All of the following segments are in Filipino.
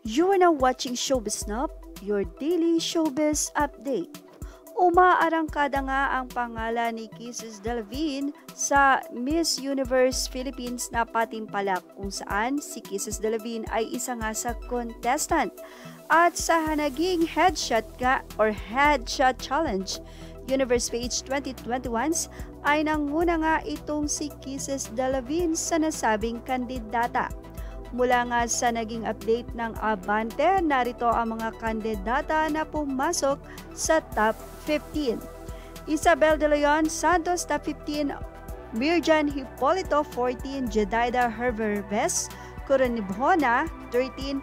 You are now watching Showbiz Snap, your daily showbiz update. Umaarangkada nga ang pangalan ni Kisses Delavine sa Miss Universe Philippines na patimpalak kung saan si Kisses Delavine ay isa nga sa contestant. At sa naging headshot ka or headshot challenge, Universe Page 2021 ay nanguna nga itong si Kisses Delavine sa nasabing kandidata. Mula nga sa naging update ng Abante, narito ang mga kandidata na pumasok sa top 15. Isabel De Leon Santos top 15, Mirjan Hipolito 14, Jedida Herverbes, Coronibona 13,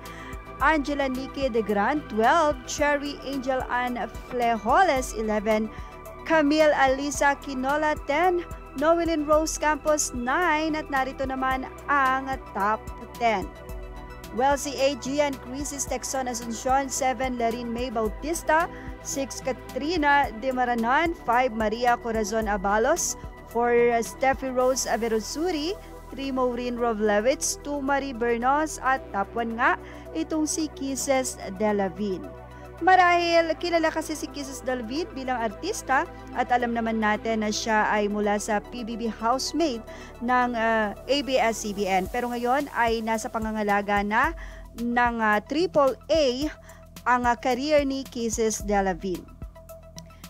Angela Nike de Gran 12, Cherry Angel Ann Flejoles 11, Camille Alisa Quinola 10, Noelin Rose Campos 9 at narito naman ang top 10. Welsie A. Gian Crisis Texon Asuncion 7 Larin May Bautista 6 Katrina De Maranan 5 Maria Corazon Abalos 4 Steffi Rose Averosuri 3 Maureen Rovlevitz 2 Marie Bernos at top 1 nga itong si Kisses Delavine. Marahil kilala kasi si Kisses Dalvid bilang artista at alam naman natin na siya ay mula sa PBB housemate ng uh, ABS-CBN. Pero ngayon ay nasa pangangalaga na ng uh, AAA ang uh, career ni Kisses Delavine.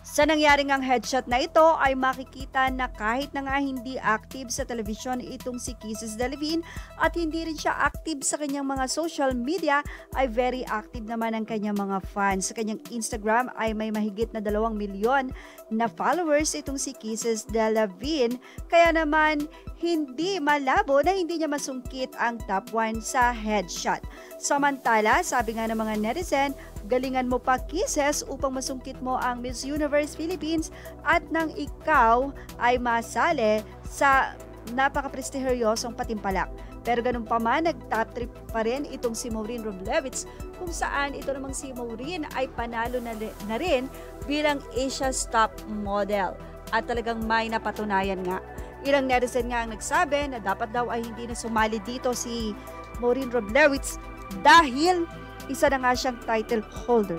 Sa nangyaring ang headshot na ito ay makikita na kahit na nga hindi active sa telebisyon itong si Kisses Delvin at hindi rin siya active sa kanyang mga social media ay very active naman ang kanyang mga fans. Sa kanyang Instagram ay may mahigit na dalawang milyon na followers itong si Kisses Delavin kaya naman hindi malabo na hindi niya masungkit ang top 1 sa headshot. Samantala, sabi nga ng mga netizen, galingan mo pa kisses upang masungkit mo ang Miss Universe Philippines at nang ikaw ay masali sa napaka-prestigyosong patimpalak. Pero ganun pa man, nag-top trip pa rin itong si Maureen Roblevitz kung saan ito namang si Maureen ay panalo na, na rin bilang Asia's top model. At talagang may napatunayan nga Ilang netizen nga ang nagsabi na dapat daw ay hindi na sumali dito si Maureen Roblewitz dahil isa na nga siyang title holder.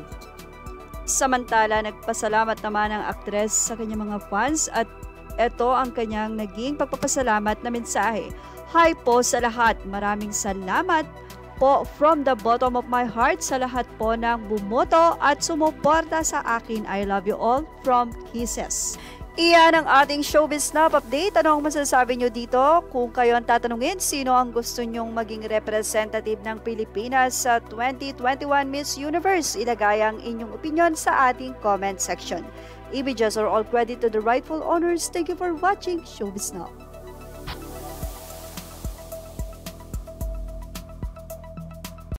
Samantala, nagpasalamat naman ang aktres sa kanyang mga fans at ito ang kanyang naging pagpapasalamat na mensahe. Hi po sa lahat. Maraming salamat po from the bottom of my heart sa lahat po ng bumoto at sumuporta sa akin. I love you all from Kisses. Iyan ang ating showbiz snap update. Ano ang masasabi nyo dito? Kung kayo ang tatanungin, sino ang gusto nyong maging representative ng Pilipinas sa 2021 Miss Universe? Ilagay ang inyong opinion sa ating comment section. Images are all credit to the rightful owners. Thank you for watching Showbiz Now.